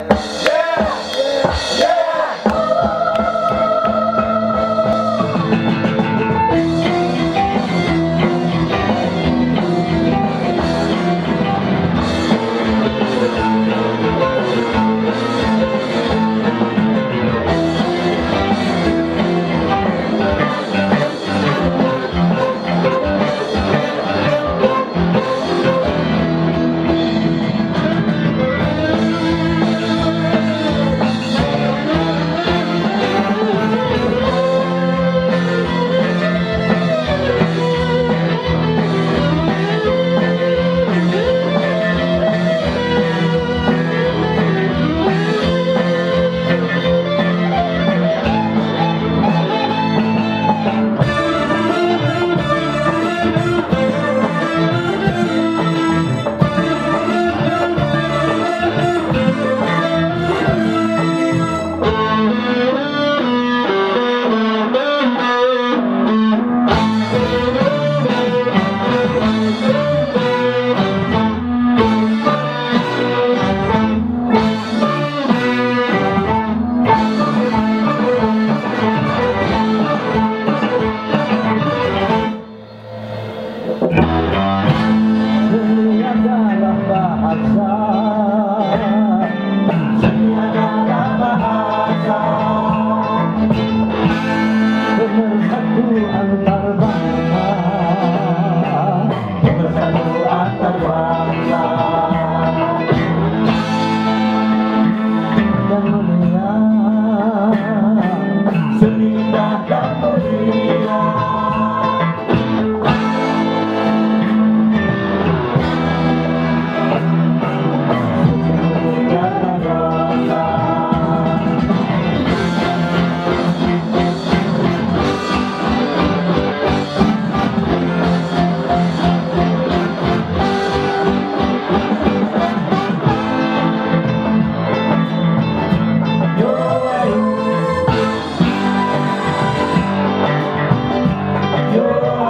you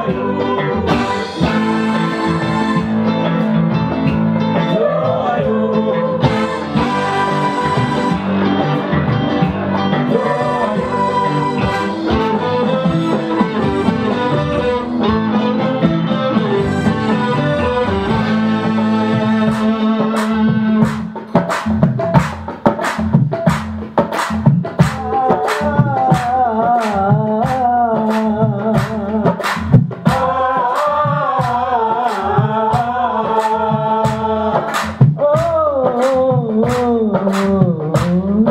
Hallelujah.